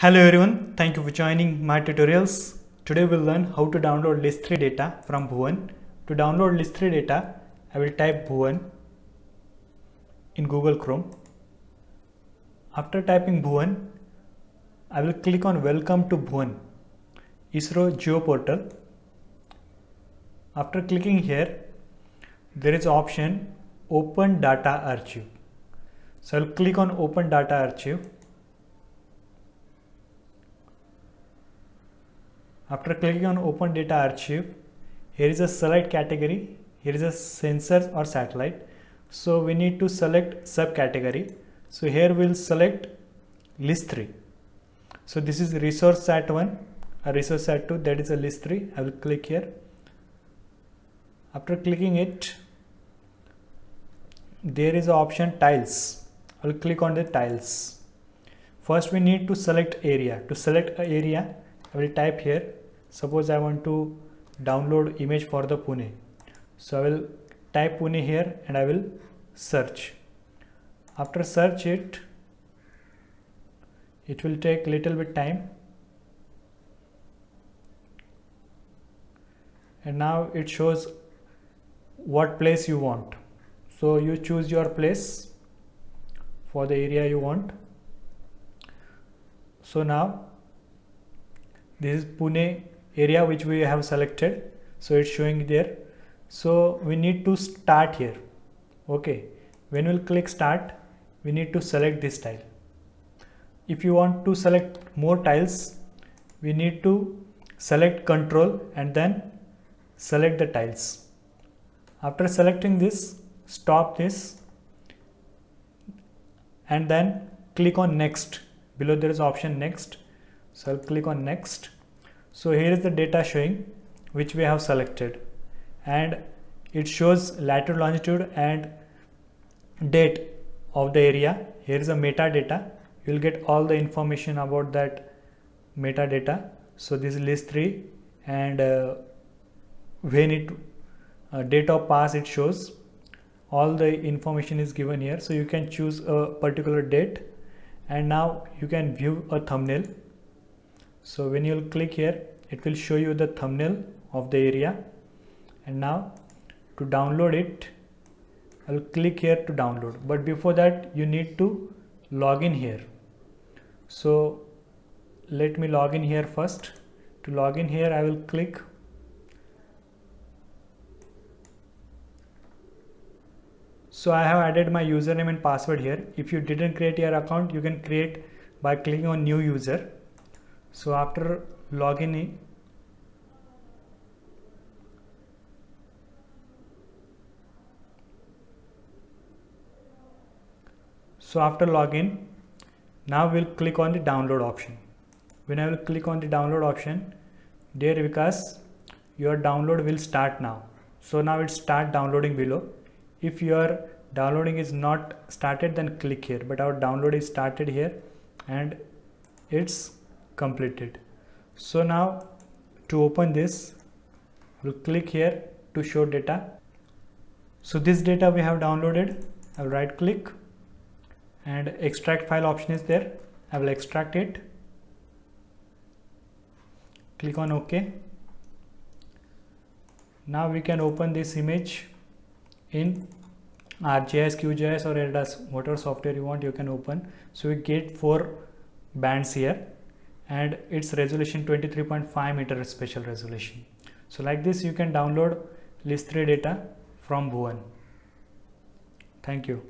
Hello everyone, thank you for joining my tutorials. Today we'll learn how to download LISS-3 data from Bhuvan. To download LISS-3 data, I will type Bhuvan in Google Chrome. After typing Bhuvan, I will click on Welcome to Bhuvan, ISRO Geo Portal. After clicking here, there is option Open Data Archive. So I'll click on Open Data Archive. After clicking on Open Data Archive, here is a select category. Here is a sensors or satellite. So we need to select subcategory. So here we'll select LISS 3. So this is Resourcesat 1 a Resourcesat 2 that is a LISS 3. I will click here. After clicking it, there is an option tiles. I will click on the tiles. First we need to select area. To select area, I will type here. Suppose I want to download image for the Pune. So I will type Pune here and I will search. After search it, it will take little bit time. And now it shows what place you want. So you choose your place for the area you want. So now this is Pune area which we have selected. So it's showing there. So we need to start here. Okay. When we'll click start, we need to select this tile. If you want to select more tiles, we need to select control and then select the tiles. After selecting this, stop this and then click on next. Below there is option next. So I'll click on next. So here is the data showing which we have selected and it shows latitude, longitude and date of the area. Here is a metadata. You will get all the information about that metadata. So this is LISS 3 and uh, when it uh, date of pass it shows all the information is given here so you can choose a particular date and now you can view a thumbnail so when you click here it will show you the thumbnail of the area. And now to download it I'll click here to download. But before that you need to log in here. So let me log in here first. To log in here I will click so I have added my username and password here. If you didn't create your account you can create by clicking on new user so after login in so after login now we'll click on the download option. When I will click on the download option there because your download will start now. So now it start downloading below. If your downloading is not started then click here. But our download is started here and it's completed. So now to open this we'll click here to show data. So this data we have downloaded I'll right click and extract file option is there. I will extract it. Click on OK. Now we can open this image in ArcGIS, QGIS or ERDAS, whatever software you want you can open. So we get four bands here and its resolution 23.5 meter spatial resolution. So like this you can download LISS 3 data from Bhuvan. Thank you.